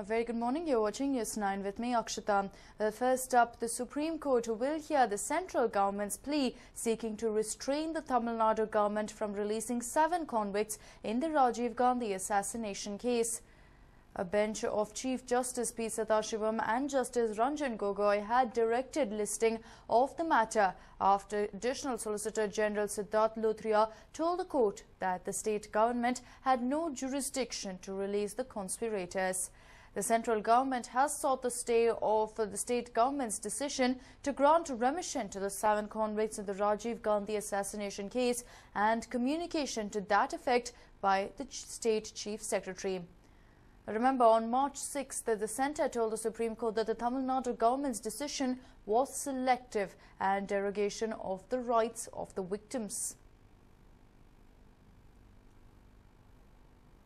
A very good morning. You're watching News 9 with me, Akshita. Well, first up, the Supreme Court will hear the central government's plea seeking to restrain the Tamil Nadu government from releasing seven convicts in the Rajiv Gandhi assassination case. A bench of Chief Justice P. Sathasivam and Justice Ranjan Gogoi had directed listing of the matter after Additional Solicitor General Siddharth Luthra told the court that the state government had no jurisdiction to release the conspirators. The central government has sought the stay of the state government's decision to grant remission to the seven convicts in the Rajiv Gandhi assassination case and communication to that effect by the state chief secretary. Remember, on March 6th, the centre told the Supreme Court that the Tamil Nadu government's decision was selective and derogation of the rights of the victims.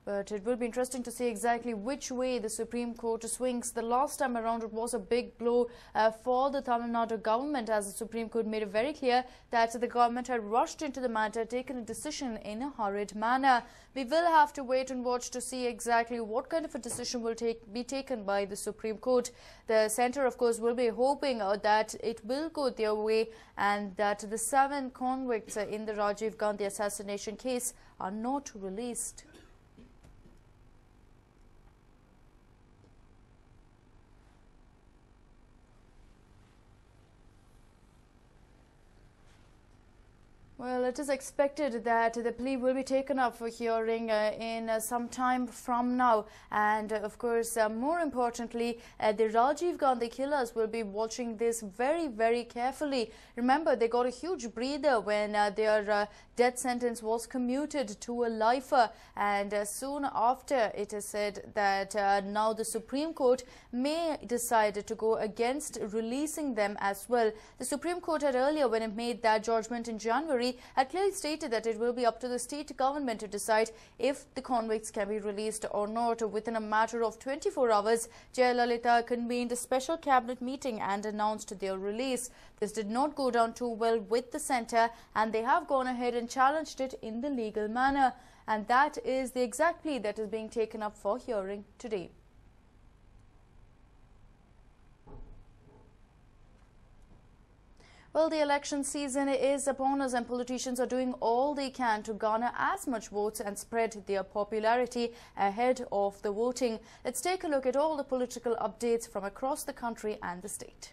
But it will be interesting to see exactly which way the Supreme Court swings. The last time around, it was a big blow uh, for the Tamil Nadu government as the Supreme Court made it very clear that the government had rushed into the matter, taken a decision in a hurried manner. We will have to wait and watch to see exactly what kind of a decision will take, be taken by the Supreme Court. The centre, of course, will be hoping uh, that it will go their way and that the seven convicts in the Rajiv Gandhi assassination case are not released. Well, it is expected that the plea will be taken up for hearing uh, in uh, some time from now. And uh, of course, uh, more importantly, uh, the Rajiv Gandhi killers will be watching this very, very carefully. Remember, they got a huge breather when uh, their death sentence was commuted to a lifer. And soon after, it is said that now the Supreme Court may decide to go against releasing them as well. The Supreme Court had earlier, when it made that judgment in January, had clearly stated that it will be up to the state government to decide if the convicts can be released or not. Within a matter of 24 hours, Jayalalitha convened a special cabinet meeting and announced their release. This did not go down too well with the centre and they have gone ahead and challenged it in the legal manner. And that is the exact plea that is being taken up for hearing today. Well, the election season is upon us and politicians are doing all they can to garner as much votes and spread their popularity ahead of the voting. Let's take a look at all the political updates from across the country and the state.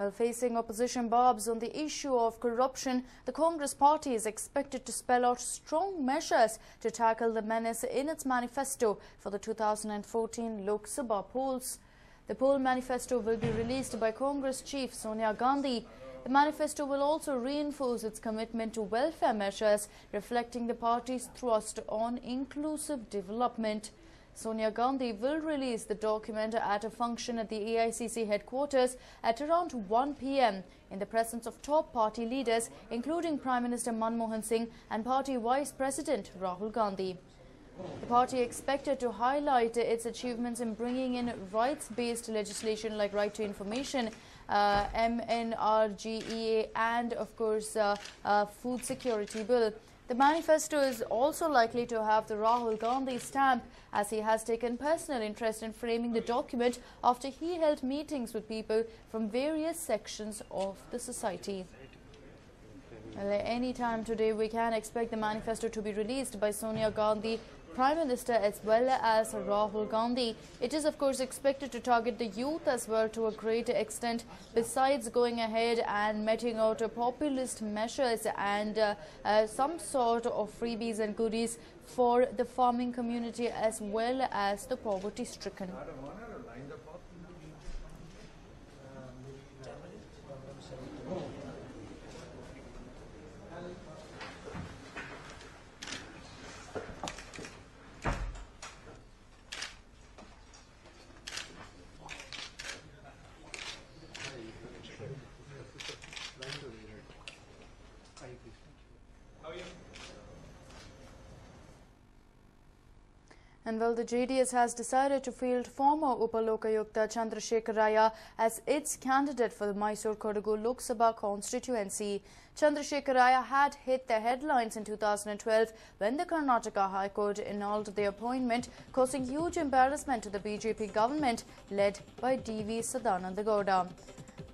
While facing opposition barbs on the issue of corruption, the Congress party is expected to spell out strong measures to tackle the menace in its manifesto for the 2014 Lok Sabha polls. The poll manifesto will be released by Congress chief Sonia Gandhi. The manifesto will also reinforce its commitment to welfare measures, reflecting the party's thrust on inclusive development. Sonia Gandhi will release the document at a function at the AICC headquarters at around 1 p.m. in the presence of top party leaders including Prime Minister Manmohan Singh and party Vice President Rahul Gandhi. The party expected to highlight its achievements in bringing in rights-based legislation like right to information, uh, MNREGA and of course uh, uh, food security bill. The manifesto is also likely to have the Rahul Gandhi stamp as he has taken personal interest in framing the document after he held meetings with people from various sections of the society. Well, any time today we can expect the manifesto to be released by Sonia Gandhi Prime Minister as well as Rahul Gandhi. It is of course expected to target the youth as well to a greater extent besides going ahead and meting out populist measures and uh, uh, some sort of freebies and goodies for the farming community as well as the poverty stricken. And well, the JDS has decided to field former Upalokayukta Chandrashekaraiah as its candidate for the Mysore Kodagu Lok Sabha constituency. Chandrashekaraiah had hit the headlines in 2012 when the Karnataka High Court annulled the appointment, causing huge embarrassment to the BJP government led by D.V. Sadananda Gowda.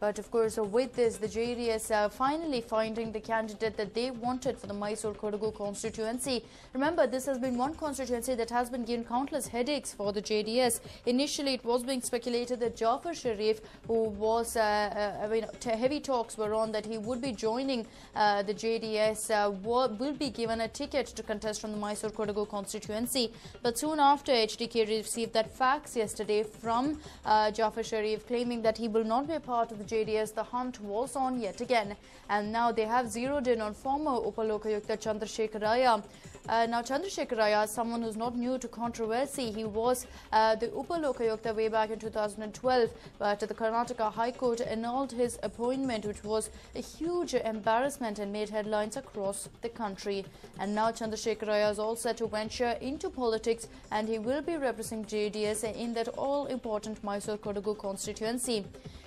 But of course, with this, the JDS uh, finally finding the candidate that they wanted for the Mysore Kodagu constituency. Remember, this has been one constituency that has been given countless headaches for the JDS. Initially, it was being speculated that Jafar Sharif, who was, uh, uh, I mean, heavy talks were on that he would be joining uh, the JDS, uh, will be given a ticket to contest from the Mysore Kodagu constituency. But soon after, HDK received that fax yesterday from uh, Jafar Sharif claiming that he will not be a part of the JDS, the hunt was on yet again. And now they have zeroed in on former Upalokayukta Chandrashekaraiah. Uh, now, Chandrashekaraiah, someone who's not new to controversy, he was uh, the Upalokayukta way back in 2012, but the Karnataka High Court annulled his appointment, which was a huge embarrassment and made headlines across the country. And now Chandrashekaraiah is all set to venture into politics, and he will be representing JDS in that all-important Mysore Kodagu constituency.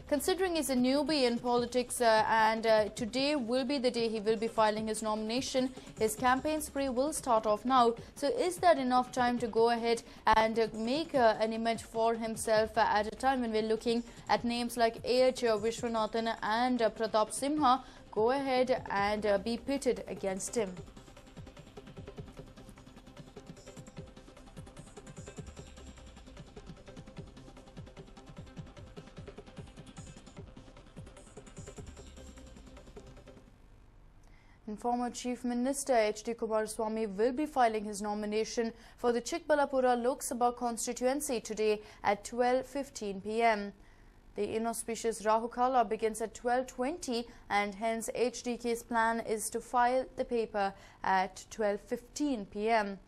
Considering he's a newbie in politics uh, and uh, today will be the day he will be filing his nomination, his campaign spree will start off now. So is that enough time to go ahead and uh, make uh, an image for himself uh, at a time when we're looking at names like A.H. Vishwanathan and uh, Pratap Simha go ahead and be pitted against him? Former Chief Minister H.D. Kumaraswamy will be filing his nomination for the Chikbalapura Lok Sabha constituency today at 12.15 pm. The inauspicious Rahu Kala begins at 12.20 and hence HDK's plan is to file the paper at 12.15 pm.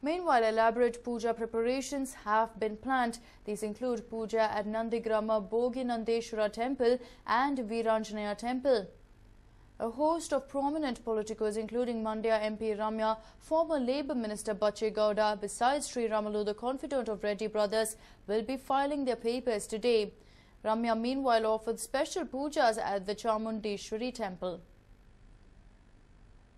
Meanwhile, elaborate puja preparations have been planned. These include puja at Nandigrama Bogi Nandeshwara temple and Veeranjanaya temple. A host of prominent politicos, including Mandya MP Ramya, former Labour Minister Bache Gowda, besides Sriramulu, the confidant of Reddy brothers, will be filing their papers today. Ramya, meanwhile, offered special pujas at the Chamundeshwari temple.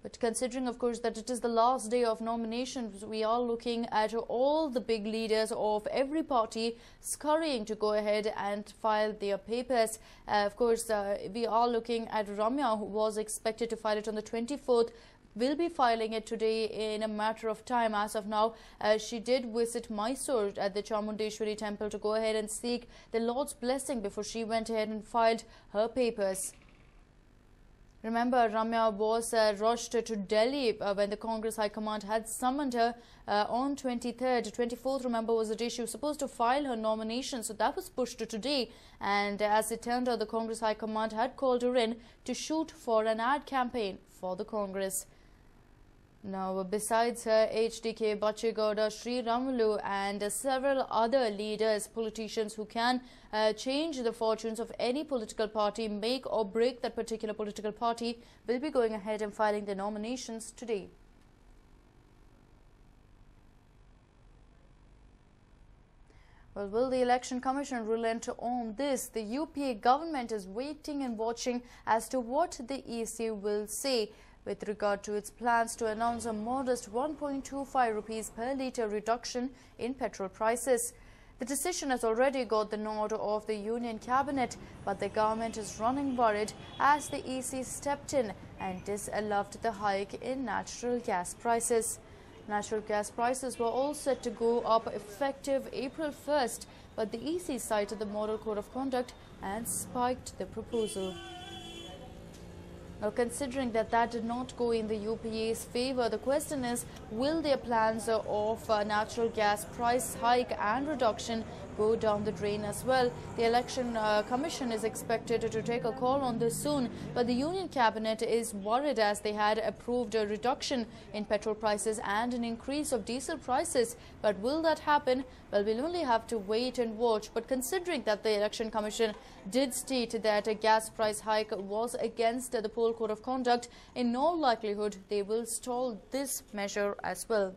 But considering, of course, that it is the last day of nominations, we are looking at all the big leaders of every party scurrying to go ahead and file their papers. Uh, of course, uh, we are looking at Ramya, who was expected to file it on the 24th, will be filing it today in a matter of time. As of now, uh, she did visit Mysore at the Chamundeshwari temple to go ahead and seek the Lord's blessing before she went ahead and filed her papers. Remember, Ramya was uh, rushed to Delhi uh, when the Congress High Command had summoned her uh, on 23rd. 24th, remember, was the day she was supposed to file her nomination. So that was pushed to today. And as it turned out, the Congress High Command had called her in to shoot for an ad campaign for the Congress. Now, besides her, HDK, Bachegowda, Sriramulu and several other leaders, politicians who can uh, change the fortunes of any political party, make or break that particular political party, will be going ahead and filing their nominations today. Well, will the Election Commission relent on this? The UPA government is waiting and watching as to what the EC will say with regard to its plans to announce a modest 1.25 rupees per litre reduction in petrol prices. The decision has already got the nod of the Union Cabinet, but the government is running worried as the EC stepped in and disallowed the hike in natural gas prices. Natural gas prices were all set to go up effective April 1st, but the EC cited the Model Code of Conduct and spiked the proposal. Now, considering that that did not go in the UPA's favor, the question is, will their plans of uh, natural gas price hike and reduction go down the drain as well. The Election uh, Commission is expected to take a call on this soon, but the Union Cabinet is worried as they had approved a reduction in petrol prices and an increase of diesel prices. But will that happen? Well, we'll only have to wait and watch. But considering that the Election Commission did state that a gas price hike was against the poll code of conduct, in all likelihood, they will stall this measure as well.